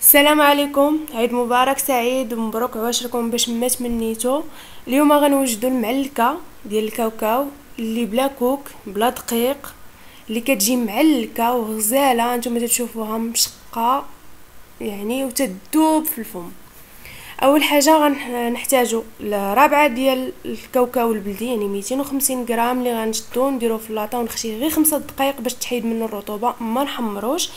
السلام عليكم. عيد مبارك سعيد ومبروك عواشركم باش ما تمنيتو. اليوم غنوجدو المعلكه ديال الكاوكاو اللي بلا كوك بلا دقيق اللي كتجي معلكه وغزالة. نتوما تشوفوها مشقة يعني وتذوب في الفم. أول حاجة غنحتاجو رابعه ديال الكاوكاو البلدي يعني 250 غرام اللي غنشدو نديرو في اللاطة ونخشيه غير خمسة دقائق باش تحيد منه الرطوبة ما نحمروش.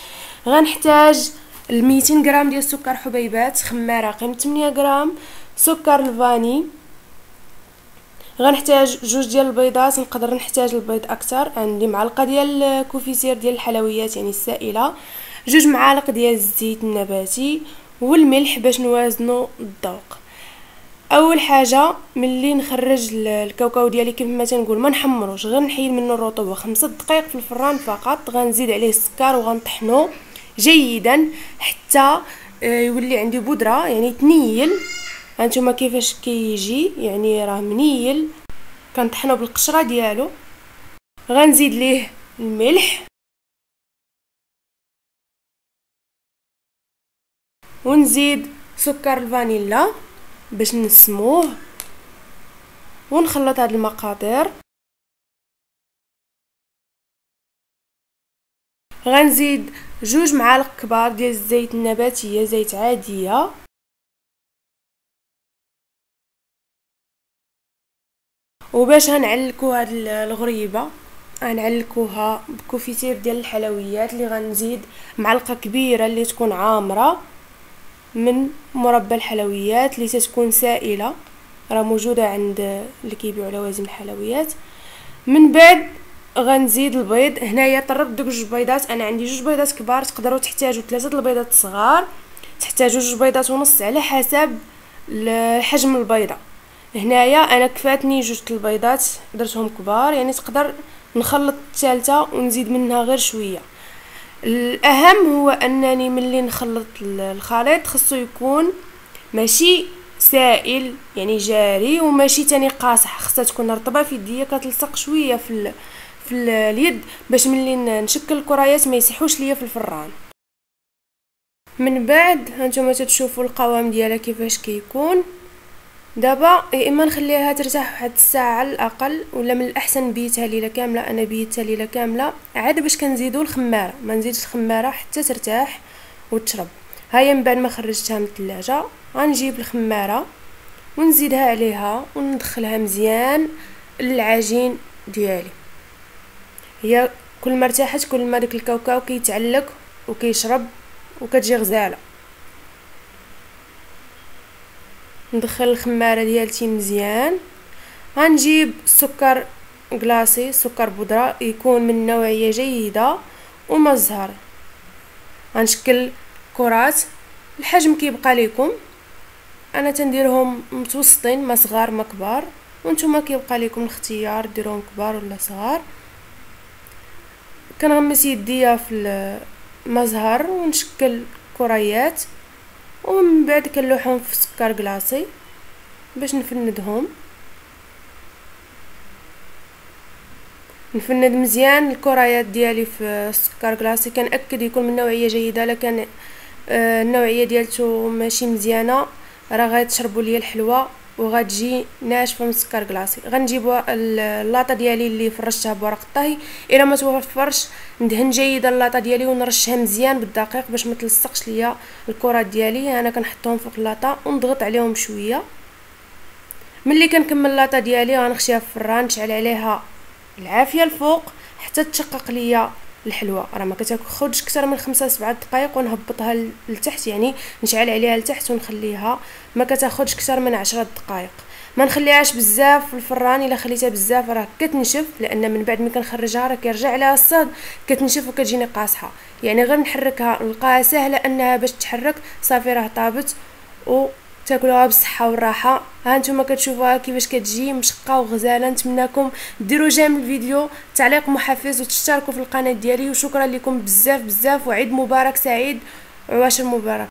غنحتاج الميتين غرام ديال السكر حبيبات خماره قيمه 8 غرام سكر الفاني. غنحتاج جوج ديال البيضات نقدر نحتاج البيض أكثر عندي معلقة ديال كوفيسير ديال الحلويات يعني السائلة. جوج معالق ديال الزيت النباتي والملح باش نوازنوا الذوق. أول حاجة ملي نخرج الكاوكاو ديالي كيف ما تنقول ما نحمروش غير نحيد منه الرطوبة خمسة دقائق في الفران فقط غنزيد عليه السكر وغنطحنو. جيدا حتى آه، يولي عندي بودرة يعني تنيل. هانتوما كيفاش كيجي؟ يعني راه منيل. كنطحنو بالقشرة ديالو. غنزيد ليه الملح. ونزيد سكر الفانيلا باش نسموه. ونخلط هاد المقادير. غنزيد جوج معالق كبار ديال الزيت النباتية زيت عادية. وباش غنعلكو هاد الغريبة غنعلكوها بكوفيتير ديال الحلويات اللي غنزيد معلقة كبيرة اللي تكون عامرة من مربى الحلويات اللي تتكون سائلة. راه موجودة عند اللي كيبيعوا لوازم الحلويات. من بعد غنزيد البيض. هنايا طربت دوك جوج بيضات. أنا عندي جوج بيضات كبار تقدروا تحتاجوا ثلاثة البيضات صغار تحتاجوا جوج بيضات ونص على حسب حجم البيضة. هنايا أنا كفاتني جوج البيضات درتهم كبار. يعني تقدر نخلط الثالثة ونزيد منها غير شوية. الأهم هو أنني ملي نخلط الخليط خصو يكون ماشي سائل يعني جاري وماشي تاني قاصح. خصها تكون رطبة في يديا كتلصق شوية في في اليد باش ملي نشكل الكريات ما يسيحوش ليا في الفران. من بعد هانتوما تشوفوا القوام ديالها كيفاش كيكون. دابا يا إما نخليها ترتاح واحد الساعة على الأقل ولا من الأحسن نبيتها ليلة كاملة أنا بيتها ليلة كاملة عاد باش كنزيدو الخمارة. ما نزيدش الخمارة حتى ترتاح وتشرب. هيا من بعد ما خرجتها من الثلاجة غنجيب الخمارة ونزيدها عليها وندخلها مزيان للعجين ديالي. هي كل ما ارتاحت كل ما داك الكاوكاو كيتعلق وكيشرب وكتجي غزالة. ندخل الخمارة ديالتي مزيان. غنجيب السكر كلاصي سكر بودرة يكون من نوعية جيدة ومزهر غنشكل كرات. الحجم كيبقى لكم أنا تنديرهم متوسطين ما صغار ما كبار. وأنتم كيبقى لكم الاختيار ديروهم كبار ولا صغار. كنغمس يديا في المزهر ونشكل كريات ومن بعد كنلوحهم في سكر كلاصي باش نفندهم. نفند مزيان الكريات ديالي في السكر كلاصي كنأكد يكون من نوعية جيدة لكن آه، النوعية ديالته ماشي مزيانة. راه غتشربوا ليا الحلوه وغتجي ناشفه مسكر كلاصي غنجيب اللاطه ديالي اللي فرشتها بورق الطهي. إلا ما توفرش ندهن جيدا اللاطه ديالي ونرشها مزيان بالدقيق باش ما تلصقش ليا الكرات ديالي. أنا كنحطهم فوق اللاطه ونضغط عليهم شوية. ملي كنكمل اللاطه ديالي غنخشيها في الفران نشعل عليها العافية الفوق حتى تشقق ليا. الحلوى راه ما كتاخذش أكثر من خمسة سبعة دقائق ونهبطها لتحت يعني نشعل عليها لتحت ونخليها. ما كتاخذش أكثر من عشرة دقائق ما نخليهاش بزاف في الفران إلا خليتها بزاف راه كتنشف لأن من بعد ما كنخرجها راه كيرجع عليها الصاد كتنشف وكتجيني قاصحه يعني غير نحركها نلقاها سهلة أنها باش تحرك صافي راه طابت و تاكلوها بالصحة والراحة. ها نتوما كتشوفوها كيفاش كتجي مشقة وغزالة. نتمنىكم ديروا جيم الفيديو تعليق محفز وتشتركوا في القناة ديالي. وشكرا لكم بزاف بزاف وعيد مبارك سعيد. وعواشر مبارك.